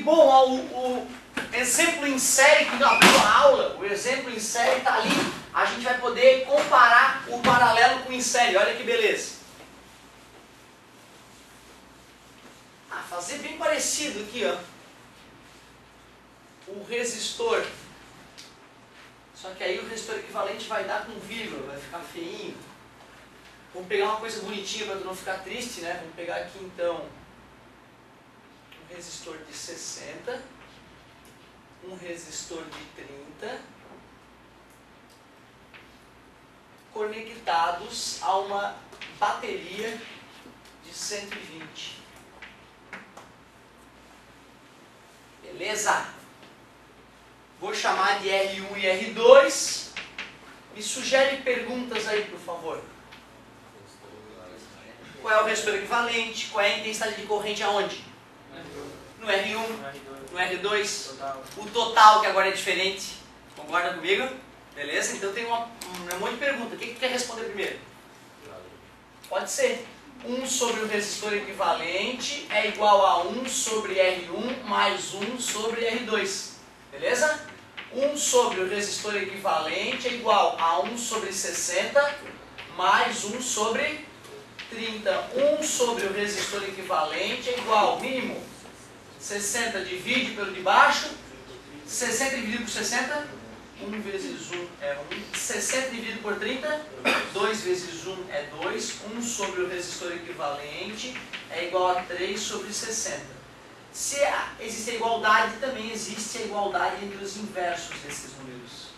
bom, ó, o, o exemplo em série que abriu a aula, o exemplo em série está ali. A gente vai poder comparar o paralelo com o em série. Olha que beleza. Ah, fazer bem parecido aqui, ó. O resistor. Só que aí o resistor equivalente vai dar com vírgula, vai ficar feinho. Vamos pegar uma coisa bonitinha para tu não ficar triste, né? Vamos pegar aqui então resistor de 60, um resistor de 30, conectados a uma bateria de 120. Beleza? Vou chamar de R1 e R2. Me sugere perguntas aí, por favor. Qual é o resistor equivalente? Qual é a intensidade de corrente aonde? No R1, no R2. O total, que agora é diferente. Concorda comigo? Beleza? Então tem uma, um monte de pergunta. O que, que tu quer responder primeiro? Pode ser. 1 sobre o resistor equivalente é igual a 1 sobre R1 mais 1 sobre R2. Beleza? 1 sobre o resistor equivalente é igual a 1 sobre 60 mais 1 sobre 30. 1 sobre o resistor equivalente é igual, mínimo, 60 divide pelo de baixo, 60 dividido por 60, 1 vezes 1 é 1, 60 dividido por 30, 2 vezes 1 é 2, 1 sobre o resistor equivalente é igual a 3 sobre 60. Se existe a igualdade, também existe a igualdade entre os inversos desses números.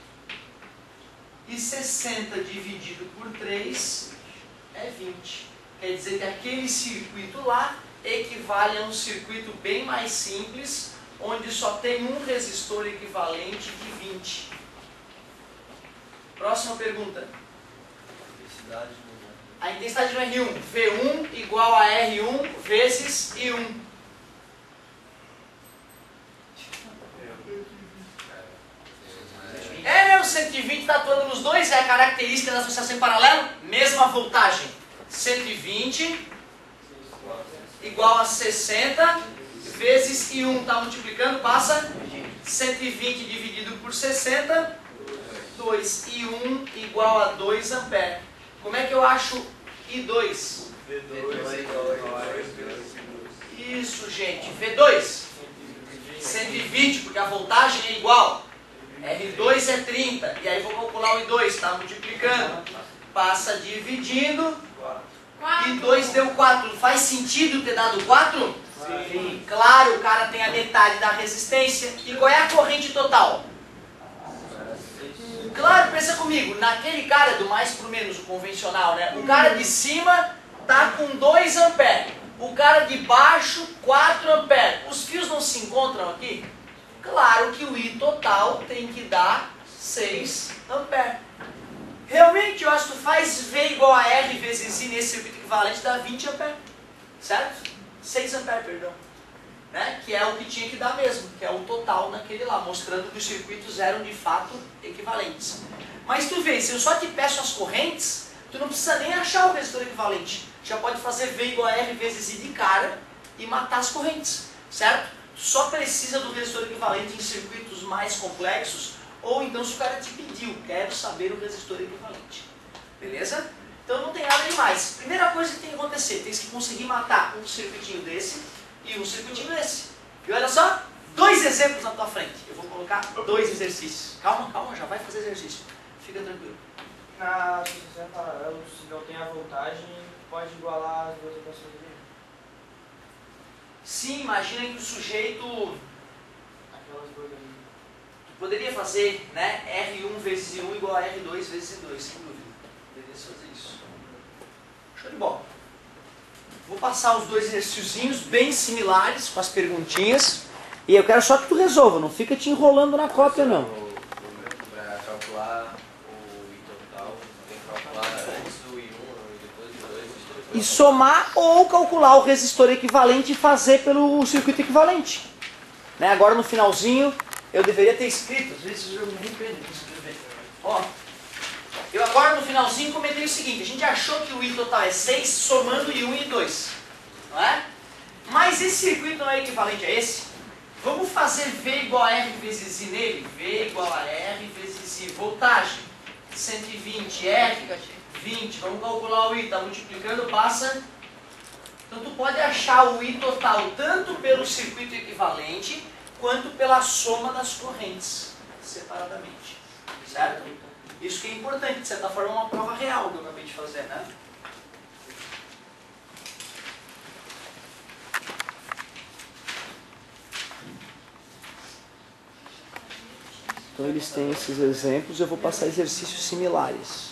E 60 dividido por 3 é 20. Quer dizer que aquele circuito lá equivale a um circuito bem mais simples, onde só tem um resistor equivalente de 20. Próxima pergunta. A intensidade no R1. V1 igual a R1 vezes I1. É mesmo, 120 está atuando nos dois, é a característica da associação em paralelo, mesma voltagem. 120 igual a 60 vezes I1 está multiplicando, passa 120 dividido por 60, 2 I1 igual a 2 ampere. Como é que eu acho I2? Isso, gente. V2. 120, porque a voltagem é igual. R2 é 30. E aí vou calcular o I2, está multiplicando. Passa dividindo. E 2 deu 4. Faz sentido ter dado 4? Sim. Claro, o cara tem a metade da resistência. E qual é a corrente total? Claro, pensa comigo. Naquele cara do mais pro menos, o convencional, né? O cara de cima tá com 2 amperes. O cara de baixo, 4 amperes. Os fios não se encontram aqui? Claro que o I total tem que dar 6 amperes. Realmente, que tu faz V igual a R vezes I nesse circuito equivalente dá 20 amperes. Certo? 6 amperes, perdão. Né? Que é o que tinha que dar mesmo, que é o total naquele lá, mostrando que os circuitos eram de fato equivalentes. Mas tu vê, se eu só te peço as correntes, tu não precisa nem achar o resistor equivalente. Já pode fazer V igual a R vezes I de cara e matar as correntes, certo? Só precisa do resistor equivalente em circuitos mais complexos, ou então se o cara te pediu, quero saber o resistor equivalente. Beleza? Então não tem nada demais. Primeira coisa que tem que acontecer, tem que conseguir matar um circuitinho desse e um circuitinho desse. E olha só, dois exemplos na tua frente. Eu vou colocar dois exercícios. Calma, calma, já vai fazer exercício. Fica tranquilo. Na associação paralelo, se não tem a voltagem, pode igualar as duas equações dele. Sim, imagina que o sujeito Aquelas duas ali. Poderia fazer né, R1 vezes I1 igual a R2 vezes I2, sem dúvida. Poderia fazer isso. Show de bola. Vou passar os dois exercíciozinhos bem similares com as perguntinhas. E eu quero só que tu resolva, não fica te enrolando na cópia não. Para calcular o I total, tem que calcular antes o I1 e depois o I2. E somar ou calcular o resistor equivalente e fazer pelo circuito equivalente. Né? Agora no finalzinho eu deveria ter escrito, às vezes eu me arrependo. Ó, eu agora no finalzinho comentei o seguinte, a gente achou que o I total é 6 somando I1 e I2. Não é? Mas esse circuito não é equivalente a esse? Vamos fazer V igual a R vezes I nele? V igual a R vezes I. Voltagem, 120. R, 20. Vamos calcular o I. Está multiplicando, passa. Então tu pode achar o I total tanto pelo circuito equivalente quanto pela soma das correntes separadamente. Certo? Isso que é importante, de certa forma, é uma prova real que eu acabei de fazer, né? Então eles têm esses exemplos, eu vou passar exercícios similares.